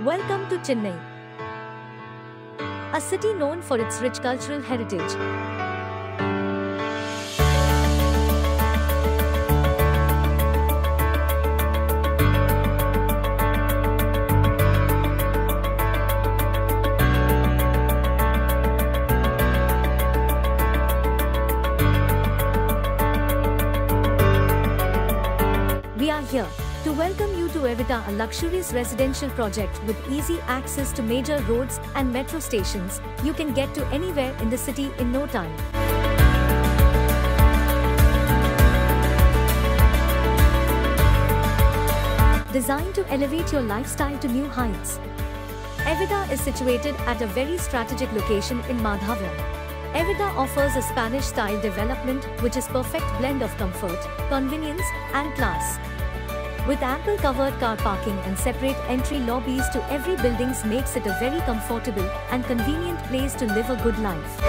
Welcome to Chennai, a city known for its rich cultural heritage. We are here to welcome you to Evita, a luxurious residential project with easy access to major roads and metro stations. You can get to anywhere in the city in no time. Designed to elevate your lifestyle to new heights. Evita is situated at a very strategic location in Madhavram. Evita offers a Spanish-style development which is perfect blend of comfort, convenience and class. With ample covered car parking and separate entry lobbies to every buildings makes it a very comfortable and convenient place to live a good life.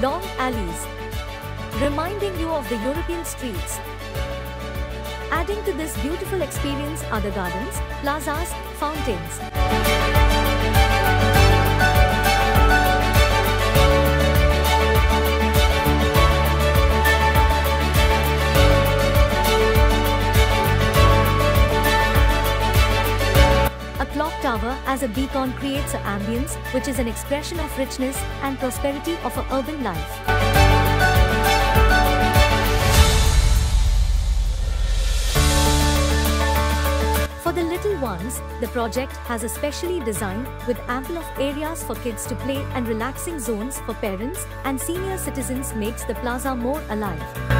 Long alleys, reminding you of the European streets. Adding to this beautiful experience are the gardens, plazas, fountains. As a beacon creates an ambience which is an expression of richness and prosperity of a urban life. For the little ones, the project has a specially designed with ample of areas for kids to play and relaxing zones for parents and senior citizens makes the plaza more alive.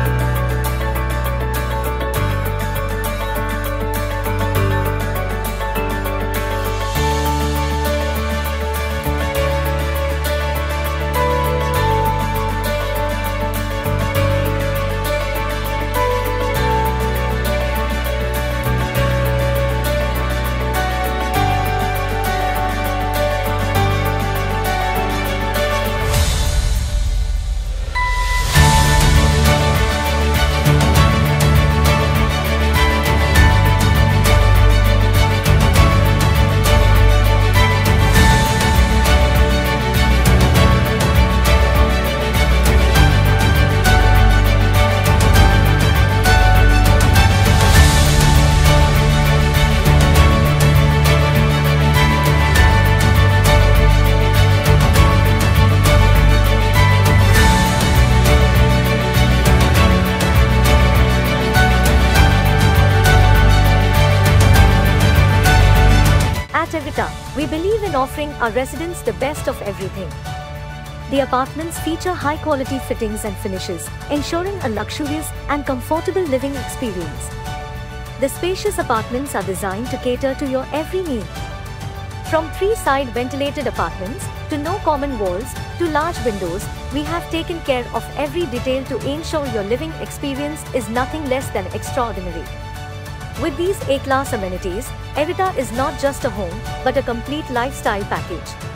At Evita, we believe in offering our residents the best of everything. The apartments feature high quality fittings and finishes, ensuring a luxurious and comfortable living experience. The spacious apartments are designed to cater to your every need. From three side ventilated apartments to no common walls to large windows, we have taken care of every detail to ensure your living experience is nothing less than extraordinary. With these A-class amenities, Evita is not just a home, but a complete lifestyle package.